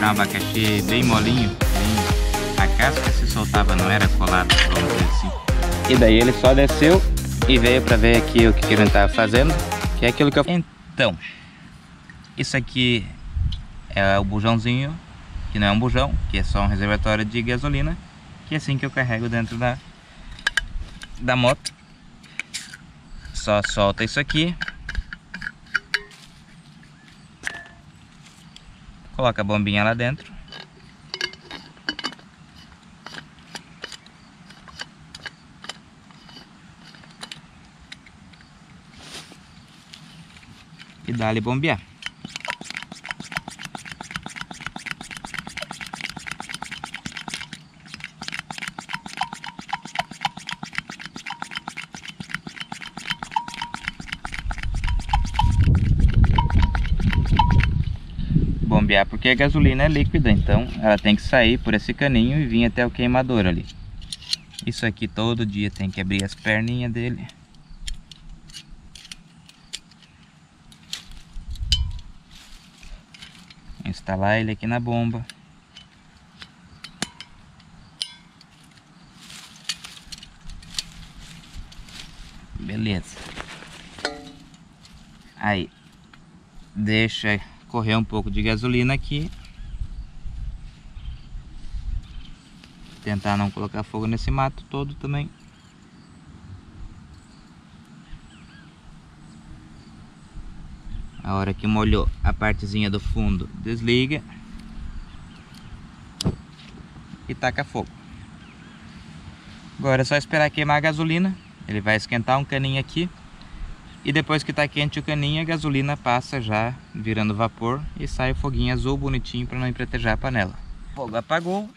era um abacaxi bem molinho, a casca se soltava, não era colada, vamos dizer assim. E daí ele só desceu e veio para ver aqui o que, que ele estava fazendo, que é aquilo que eu... Então, isso aqui é o bujãozinho, que não é um bujão, que é só um reservatório de gasolina, que é assim que eu carrego dentro da, da moto. Só solta isso aqui. Coloca a bombinha lá dentro. E dá-lhe bombear. Bombear porque a gasolina é líquida, então ela tem que sair por esse caninho e vir até o queimador ali. Isso aqui todo dia tem que abrir as perninhas dele. Instalar ele aqui na bomba. Beleza. Aí. Deixa correr um pouco de gasolina aqui. Tentar não colocar fogo nesse mato todo também. A hora que molhou a partezinha do fundo, desliga. E taca fogo. Agora é só esperar queimar a gasolina. Ele vai esquentar um caninho aqui. E depois que está quente o caninho, a gasolina passa já virando vapor e sai o foguinho azul bonitinho para não empretejar a panela. O fogo apagou.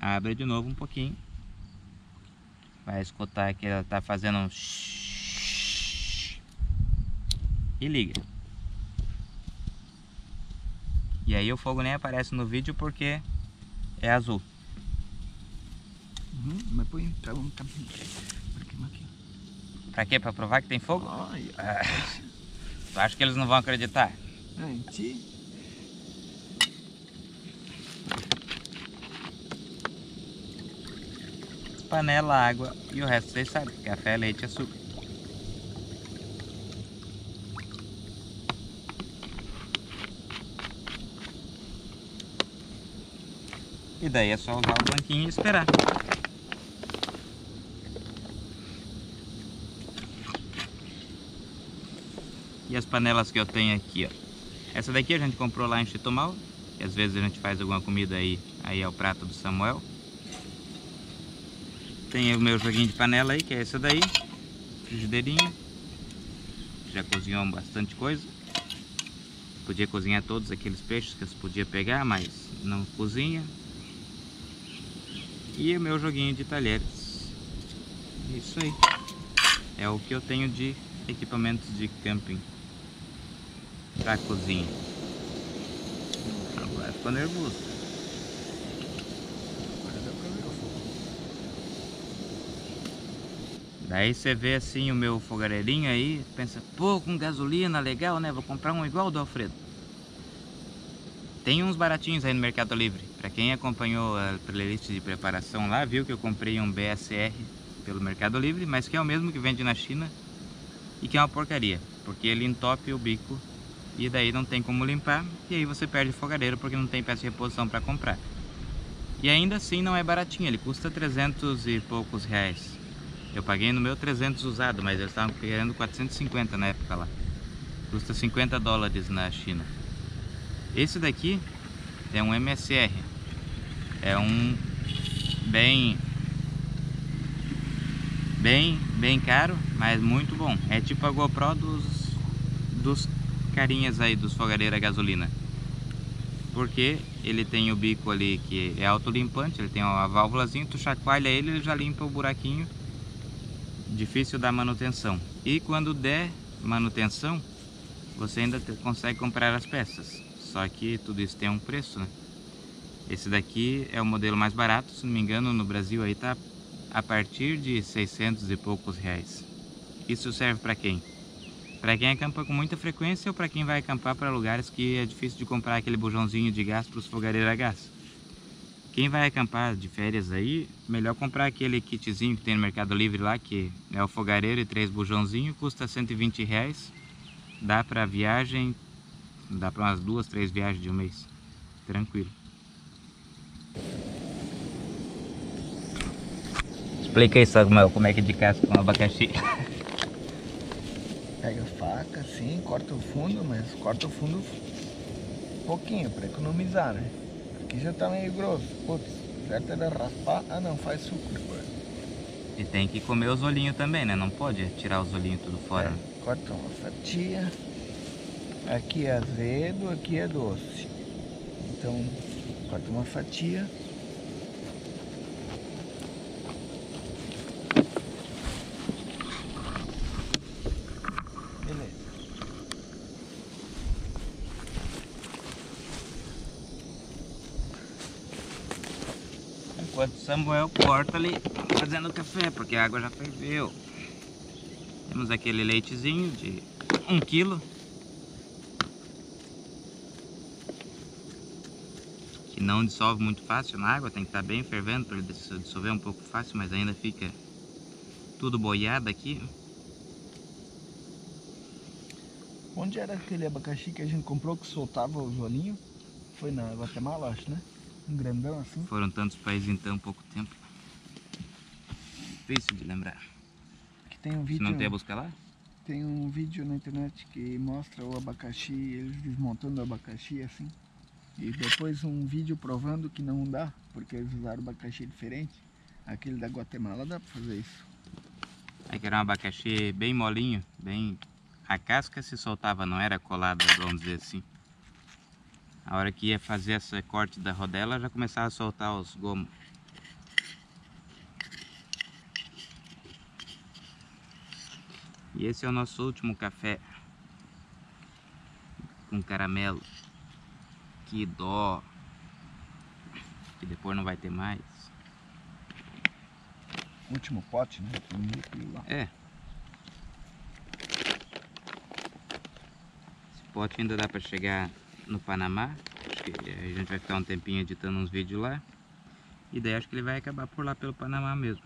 Abre de novo um pouquinho. Vai escutar que ela está fazendo um... E liga. E aí o fogo nem aparece no vídeo porque é azul. Uhum, mas põe um caminho. Pra quê? Pra provar que tem fogo? Ai, ah, tu acha que eles não vão acreditar? Em ti? Panela, água e o resto vocês sabem. Café, leite e açúcar. E daí é só usar o banquinho e esperar. E as panelas que eu tenho aqui, ó. Essa daqui a gente comprou lá em Chitomal. Que às vezes a gente faz alguma comida aí, aí é o prato do Samuel. Tem o meu joguinho de panela aí, que é essa daí. Frigideirinha. Já cozinhou bastante coisa. Podia cozinhar todos aqueles peixes que você podia pegar, mas não cozinha. E o meu joguinho de talheres. Isso aí. É o que eu tenho de equipamentos de camping pra cozinha. Agora ficou nervoso. Daí você vê assim o meu fogareirinho aí, pensa, pô, com gasolina, legal, né? Vou comprar um igual do Alfredo. Tem uns baratinhos aí no Mercado Livre. Pra quem acompanhou a playlist de preparação lá, viu que eu comprei um BSR pelo Mercado Livre, mas que é o mesmo que vende na China e que é uma porcaria, porque ele entope o bico e daí não tem como limpar e aí você perde o fogareiro porque não tem peça de reposição para comprar. E ainda assim não é baratinho, ele custa 300 e poucos reais. Eu paguei no meu 300 usado, mas eles estavam querendo 450 na época lá. Custa 50 dólares na China. Esse daqui é um MSR. É um bem bem bem caro, mas muito bom. É tipo a GoPro dos dos carinhas aí dos fogareiros a gasolina. Porque ele tem o bico ali que é autolimpante, ele tem uma válvulazinha, tu chacoalha ele, ele já limpa o buraquinho. Difícil da manutenção. E quando der manutenção, você ainda consegue comprar as peças. Só que tudo isso tem um preço, né? Esse daqui é o modelo mais barato, se não me engano, no Brasil aí tá a partir de 600 e poucos reais. Isso serve para quem? Para quem acampa com muita frequência ou para quem vai acampar para lugares que é difícil de comprar aquele bujãozinho de gás para os fogareiros a gás. Quem vai acampar de férias aí, melhor comprar aquele kitzinho que tem no Mercado Livre lá, que é o fogareiro e três bujãozinhos, custa 120 reais. Dá para viagem, dá para umas duas, três viagens de um mês. Tranquilo. Explica aí, Samuel, como é que é de casca com abacaxi. Pega a faca assim, corta o fundo, mas corta o fundo pouquinho para economizar, né? Aqui já tá meio grosso. Putz, certo era raspar. Ah não, faz suco depois. E tem que comer os olhinhos também, né? Não pode tirar os olhinhos tudo fora. É, corta uma fatia. Aqui é azedo, aqui é doce. Então, corta uma fatia. Beleza. Enquanto Samuel corta ali, fazendo café, porque a água já ferveu. Temos aquele leitezinho de 1 um quilo. Que não dissolve muito fácil na água, tem que estar bem fervendo para ele dissolver um pouco fácil, mas ainda fica tudo boiado aqui. Onde era aquele abacaxi que a gente comprou que soltava o jolinho? Foi na Guatemala, acho, né? Um grandão assim. Foram tantos países em tão pouco tempo. Difícil de lembrar. Que tem um Você vídeo. não tem a buscar lá? Tem um vídeo na internet que mostra o abacaxi, eles desmontando o abacaxi assim. E depois um vídeo provando que não dá, porque eles usaram abacaxi diferente. Aquele da Guatemala dá pra fazer isso. É que era um abacaxi bem molinho, bem... A casca se soltava, não era colada, vamos dizer assim. A hora que ia fazer esse corte da rodela, já começava a soltar os gomos. E esse é o nosso último café com caramelo. Que dó. Que depois não vai ter mais. Último pote, né? É. Esse pote ainda dá pra chegar no Panamá. A gente vai ficar um tempinho editando uns vídeos lá. E daí acho que ele vai acabar por lá pelo Panamá mesmo.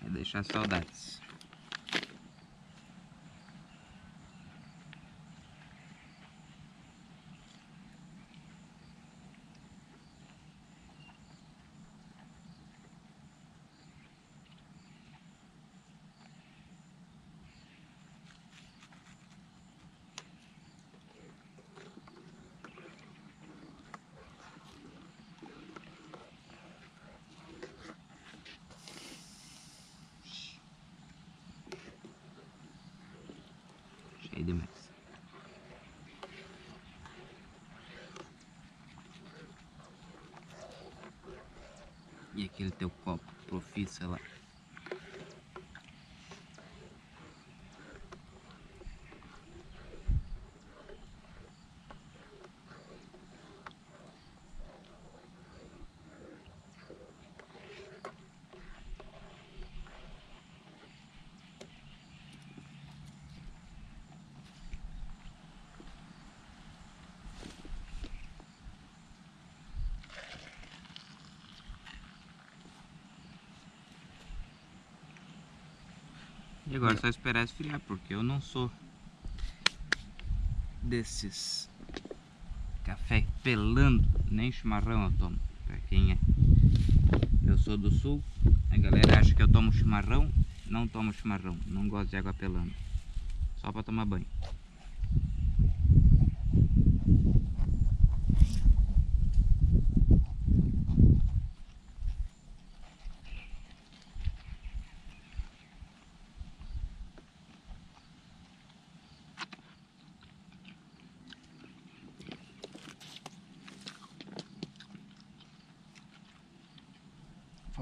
Vai deixar saudades. Cheio demais. E aquele teu copo profissa lá. E agora é só esperar esfriar, porque eu não sou desses café pelando, nem chimarrão eu tomo. Pra quem é. Eu sou do sul, a galera acha que eu tomo chimarrão, não tomo chimarrão, não gosto de água pelando. Só pra tomar banho.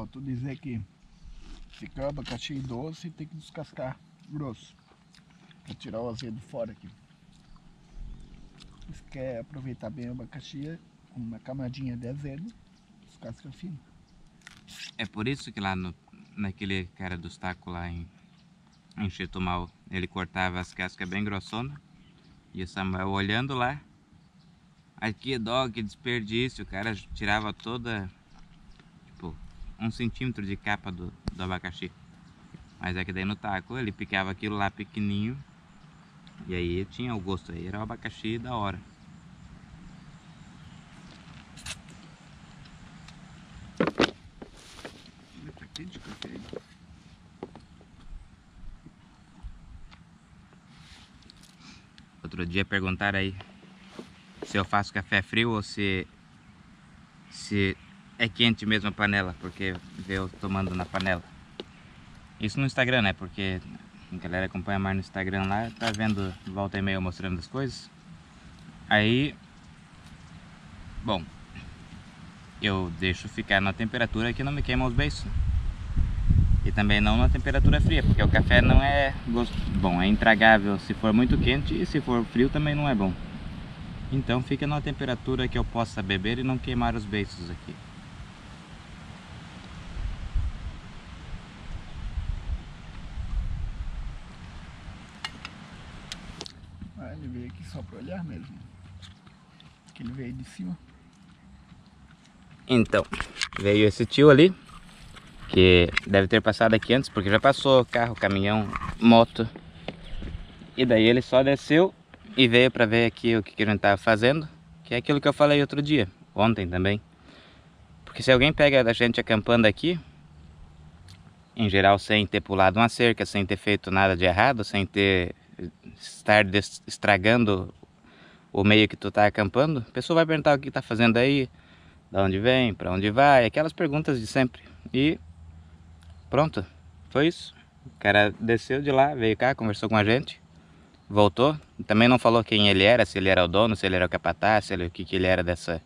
Faltou dizer que fica o abacaxi doce tem que descascar grosso. Pra tirar o azedo fora aqui. Se quer aproveitar bem o abacaxi, uma camadinha de azedo, descasca fino. É por isso que lá no, naquele cara dos tacos lá em, em Chetumal. Ele cortava as cascas bem grossonas. E o Samuel olhando lá. Ai que dó, que desperdício. O cara tirava toda, um centímetro de capa do, do abacaxi. Mas é que daí no taco ele picava aquilo lá pequenininho. E aí tinha o gosto aí, era o abacaxi da hora. Outro dia perguntaram aí se eu faço café frio ou se, se é quente mesmo a panela, porque vê eu tomando na panela. Isso no Instagram, né? Porque a galera acompanha mais no Instagram lá, tá vendo volta e meia mostrando as coisas. Aí, bom, eu deixo ficar na temperatura que não me queima os beiços. E também não na temperatura fria, porque o café não é gosto bom, é intragável se for muito quente e se for frio também não é bom. Então fica na temperatura que eu possa beber e não queimar os beiços aqui. Ele veio aqui só para olhar mesmo. Que ele veio de cima. Então, veio esse tio ali, que deve ter passado aqui antes, porque já passou carro, caminhão, moto. E daí ele só desceu e veio para ver aqui o que, a gente estava fazendo, que é aquilo que eu falei outro dia, ontem também. Porque se alguém pega a gente acampando aqui, em geral sem ter pulado uma cerca, sem ter feito nada de errado, sem ter estar estragando o meio que tu tá acampando, a pessoa vai perguntar o que tá fazendo aí, de onde vem, para onde vai, aquelas perguntas de sempre. E pronto, foi isso. O cara desceu de lá, veio cá, conversou com a gente, voltou. Também não falou quem ele era, se ele era o dono, se ele era o capataz, se ele, o que, que ele era dessa,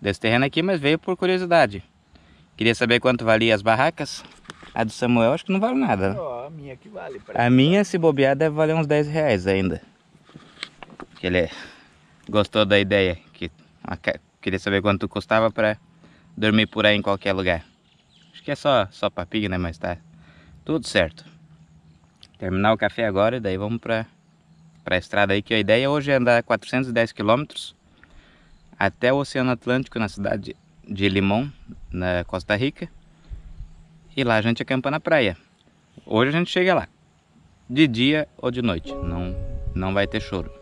desse terreno aqui, mas veio por curiosidade. Queria saber quanto valia as barracas. A do Samuel acho que não vale nada. A minha que vale. A minha, se bobear, deve valer uns 10 reais ainda. Que ele gostou da ideia. Que Queria saber quanto custava para dormir por aí em qualquer lugar. Acho que é só, só papinho, né? Mas tá tudo certo. Terminar o café agora e daí vamos para a estrada aí. Que a ideia hoje é andar 410 quilômetros até o Oceano Atlântico na cidade de Limão, na Costa Rica. E lá a gente acampa na praia. Hoje a gente chega lá. De dia ou de noite. Não, não vai ter choro.